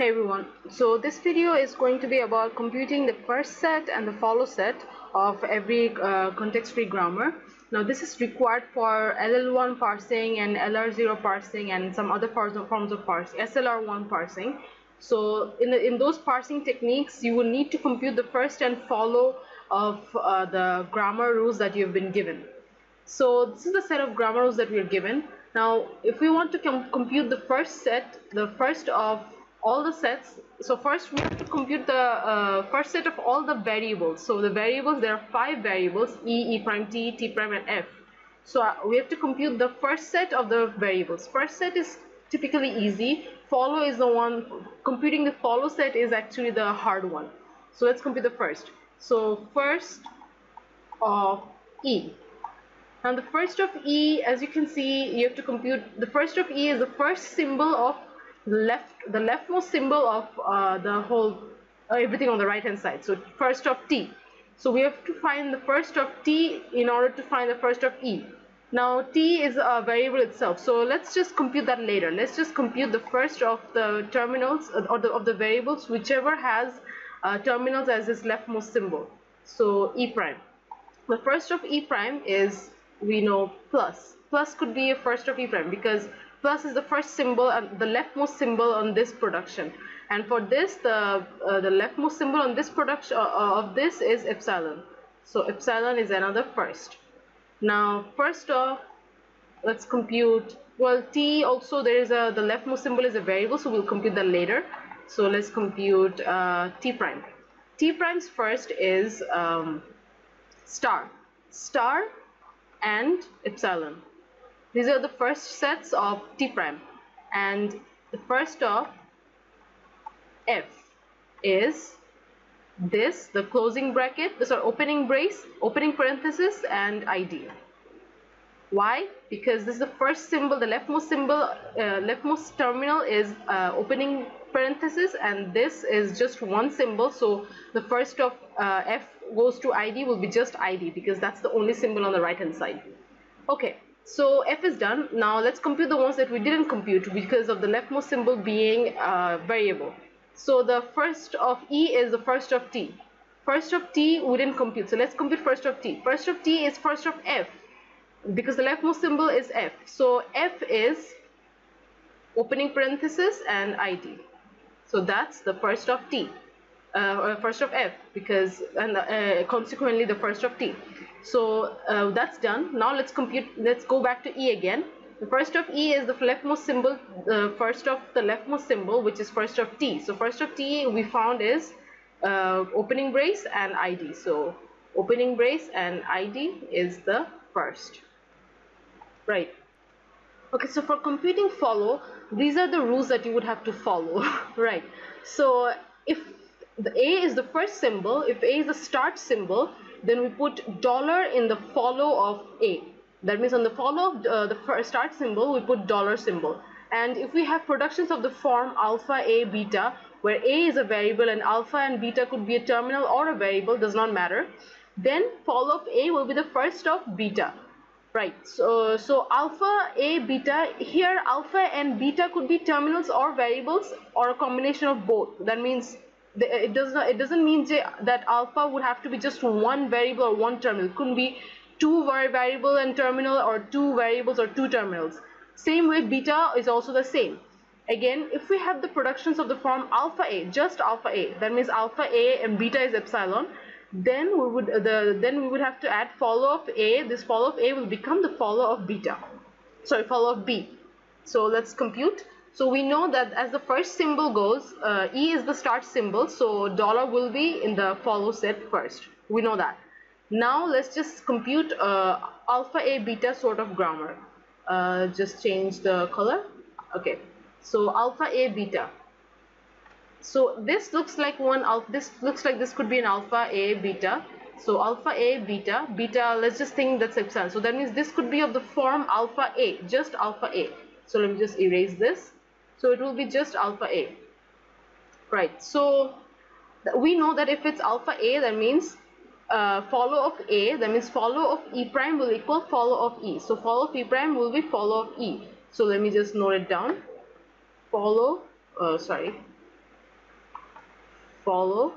Hey everyone, so this video is going to be about computing the first set and the follow set of every uh, context-free grammar. Now this is required for LL1 parsing and LR0 parsing and some other forms of, parsing, SLR1 parsing. So in, the, in those parsing techniques, you will need to compute the first and follow of uh, the grammar rules that you've been given. So this is the set of grammar rules that we are given. Now if we want to com compute the first set, the first of all the sets. So first we have to compute the uh, first set of all the variables. So the variables there are five variables e e prime t t prime and f. So uh, we have to compute the first set of the variables. First set is typically easy. Follow is the one computing the follow set is actually the hard one. So let's compute the first. So first of e. Now the first of e as you can see you have to compute the first of e is the first symbol of left the leftmost symbol of uh, the whole uh, everything on the right hand side. So first of t. So we have to find the first of t in order to find the first of e. Now t is a variable itself. So let's just compute that later. Let's just compute the first of the terminals or the, of the variables whichever has uh, terminals as its leftmost symbol. So e prime. The first of e prime is we know plus. Plus could be a first of e prime because plus is the first symbol and the leftmost symbol on this production. And for this the uh, the leftmost symbol on this production uh, uh, of this is epsilon. So epsilon is another first. Now first off let's compute. Well t also there is a the leftmost symbol is a variable so we'll compute that later. So let's compute uh, t prime. T prime's first is um, star. Star and epsilon these are the first sets of T prime and the first of F is this, the closing bracket, this are opening brace, opening parenthesis and ID. Why? Because this is the first symbol, the leftmost symbol, uh, leftmost terminal is uh, opening parenthesis and this is just one symbol. So the first of uh, F goes to ID will be just ID because that's the only symbol on the right hand side. Okay, so f is done. Now let's compute the ones that we didn't compute because of the leftmost symbol being uh, variable. So the first of e is the first of t. First of t we didn't compute. So let's compute first of t. First of t is first of f because the leftmost symbol is f. So f is opening parenthesis and id. So that's the first of t. Uh, first of f because and uh, consequently the first of t. So uh, that's done. Now let's compute let's go back to e again. The first of e is the leftmost symbol the first of the leftmost symbol which is first of t. So first of t we found is uh, opening brace and id so opening brace and id is the first. Right. Okay so for computing follow these are the rules that you would have to follow. Right. So if the a is the first symbol. If a is the start symbol then we put dollar in the follow of a. That means on the follow of uh, the first start symbol we put dollar symbol. And if we have productions of the form alpha a beta where a is a variable and alpha and beta could be a terminal or a variable does not matter then follow of a will be the first of beta. Right. So so alpha a beta here alpha and beta could be terminals or variables or a combination of both. That means it does not it doesn't mean that alpha would have to be just one variable or one terminal. It couldn't be two variable and terminal or two variables or two terminals. Same way beta is also the same. Again if we have the productions of the form alpha a just alpha a that means alpha a and beta is epsilon then we would uh, the then we would have to add follow of a. This follow of a will become the follow of beta. Sorry follow of b. So let's compute so we know that as the first symbol goes, uh, E is the start symbol, so dollar will be in the follow set first. We know that. Now let's just compute uh, alpha A beta sort of grammar. Uh, just change the color. Okay, so alpha A beta. So this looks like one alpha. This looks like this could be an alpha A beta. So alpha A beta beta. Let's just think that's epsilon. So that means this could be of the form alpha A, just alpha A. So let me just erase this so it will be just alpha A. Right. So we know that if it's alpha A, that means uh, follow of A, that means follow of E prime will equal follow of E. So follow of E prime will be follow of E. So let me just note it down. Follow, uh, sorry, follow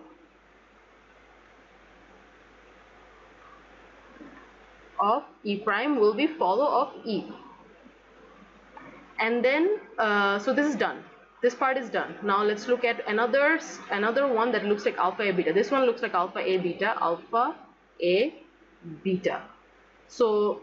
of e prime will be follow of e and then uh, so this is done. This part is done. Now let's look at another another one that looks like alpha a beta. This one looks like alpha a beta alpha a beta. So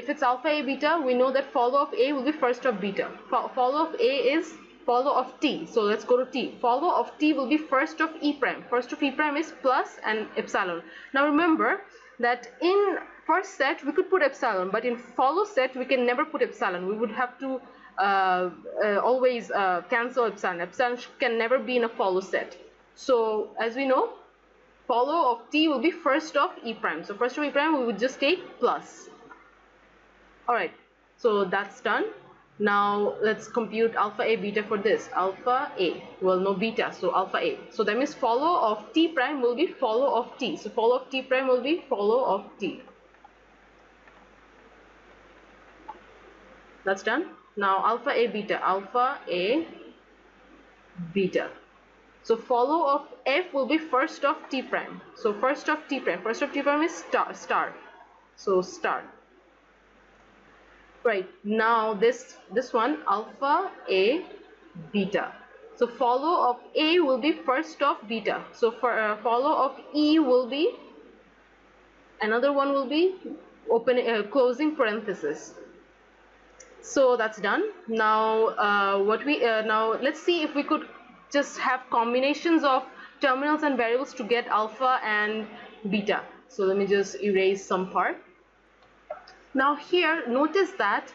if it's alpha a beta we know that follow of a will be first of beta. Follow of a is follow of t. So let's go to t. Follow of t will be first of e prime. First of e prime is plus and epsilon. Now remember that in first set we could put epsilon but in follow set we can never put epsilon. We would have to always uh, cancel epsilon epsilon can never be in a follow set. So as we know follow of t will be first of e prime. So first of e prime we would just take plus. All right. So that's done. Now let's compute alpha a beta for this. Alpha a. Well no beta so alpha a. So that means follow of t prime will be follow of t. So follow of t prime will be follow of t. That's done now alpha a beta. Alpha a beta. So follow of f will be first of t prime. So first of t prime. First of t prime is star star. So star. Right. Now this this one alpha a beta. So follow of a will be first of beta. So for uh, follow of e will be another one will be open uh, closing parenthesis so that's done now uh, what we uh, now let's see if we could just have combinations of terminals and variables to get alpha and beta so let me just erase some part now here notice that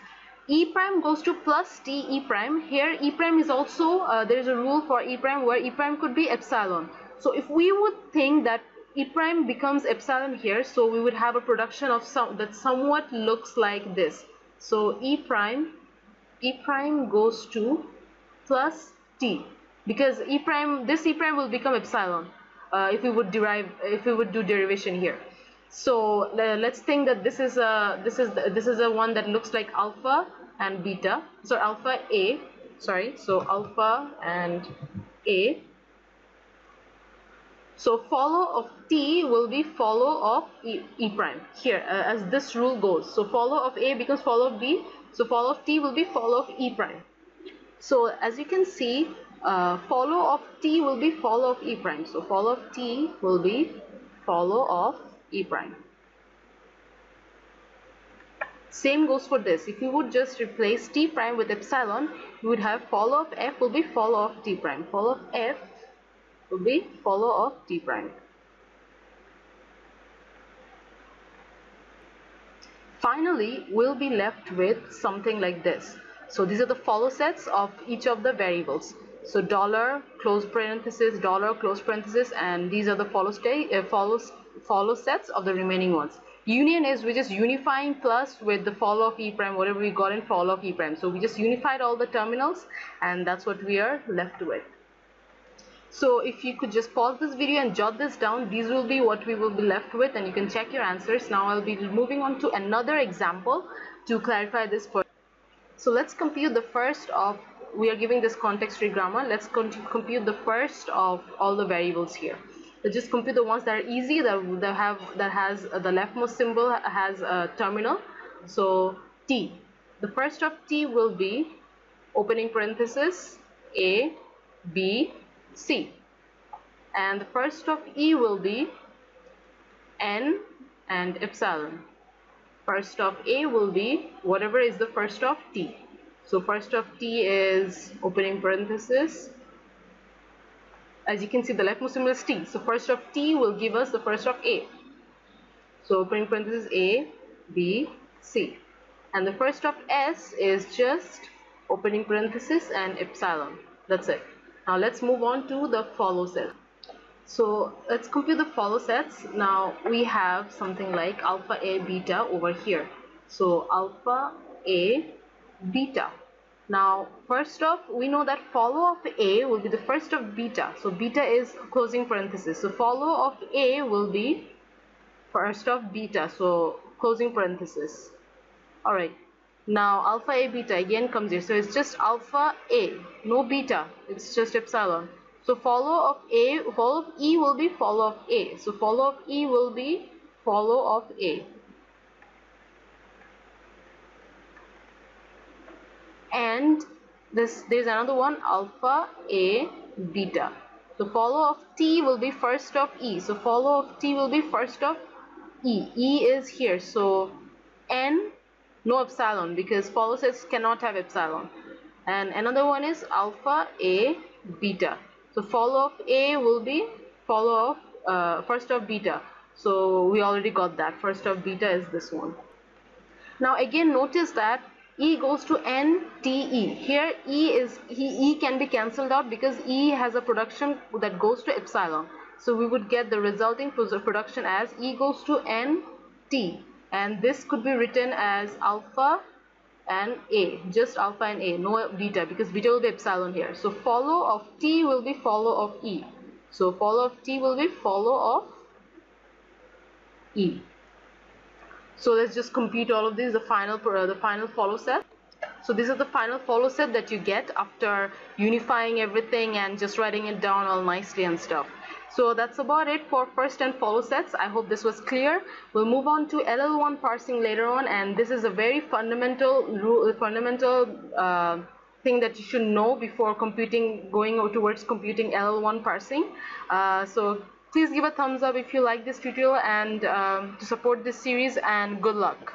e prime goes to plus t e prime. Here e prime is also, uh, there is a rule for e prime where e prime could be epsilon. So if we would think that e prime becomes epsilon here, so we would have a production of some that somewhat looks like this. So e prime, e prime goes to plus t. Because e prime, this e prime will become epsilon uh, if we would derive, if we would do derivation here. So uh, let's think that this is a this is the, this is a one that looks like alpha and beta. So alpha a sorry so alpha and a so follow of t will be follow of e, e prime here uh, as this rule goes so follow of a becomes follow of b so follow of t will be follow of e prime so as you can see uh, follow of t will be follow of e prime so follow of t will be follow of e prime. Same goes for this. If you would just replace t prime with epsilon, you would have follow of f will be follow of t prime. Follow of f will be follow of t prime. Finally, we'll be left with something like this. So these are the follow sets of each of the variables. So dollar, close parenthesis, dollar, close parenthesis, and these are the follow, state, uh, follows follow sets of the remaining ones. Union is we just unifying plus with the follow of e prime, whatever we got in follow of e prime. So we just unified all the terminals and that's what we are left with. So if you could just pause this video and jot this down, these will be what we will be left with and you can check your answers. Now I'll be moving on to another example to clarify this further. So let's compute the first of, we are giving this context-free grammar. Let's compute the first of all the variables here Let's just compute the ones that are easy that, that have that has uh, the leftmost symbol has a terminal so t the first of t will be opening parenthesis a b c. And the first of e will be n and epsilon. First of a will be whatever is the first of t. So first of t is opening parenthesis as you can see the leftmost symbol is t. So first of t will give us the first of a. So opening parenthesis a b c. And the first of s is just opening parenthesis and epsilon. That's it now let's move on to the follow set so let's compute the follow sets now we have something like alpha a beta over here so alpha a beta now, first off, we know that follow of A will be the first of beta. So, beta is closing parenthesis. So, follow of A will be first of beta. So, closing parenthesis. Alright. Now, alpha A beta again comes here. So, it's just alpha A, no beta. It's just epsilon. so follow of A, follow of E will be follow of A. So follow of E will be follow of A. And this there's another one alpha A beta. So follow of T will be first of E. So follow of T will be first of E. E is here. So N no epsilon because follow sets cannot have epsilon. And another one is alpha A beta. So follow of A will be follow of uh, first of beta. So we already got that. First of beta is this one. Now again notice that E goes to N T E. Here E is he, E can be cancelled out because E has a production that goes to epsilon. So we would get the resulting production as E goes to N T and this could be written as alpha and A, just alpha and A, no beta because beta will be epsilon here. So follow of T will be follow of E. So follow of T will be follow of E. So let's just compute all of these, the final, the final follow set. So this is the final follow set that you get after unifying everything and just writing it down all nicely and stuff. So that's about it for first and follow sets. I hope this was clear. We'll move on to LL1 parsing later on and this is a very fundamental, fundamental uh, thing that you should know before computing, going towards computing LL1 parsing. Uh, so please give a thumbs up if you like this tutorial and um, to support this series and good luck.